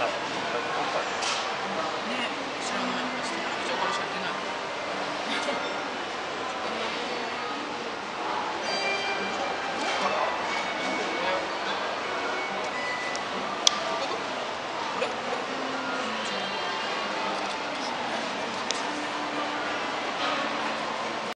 ครับ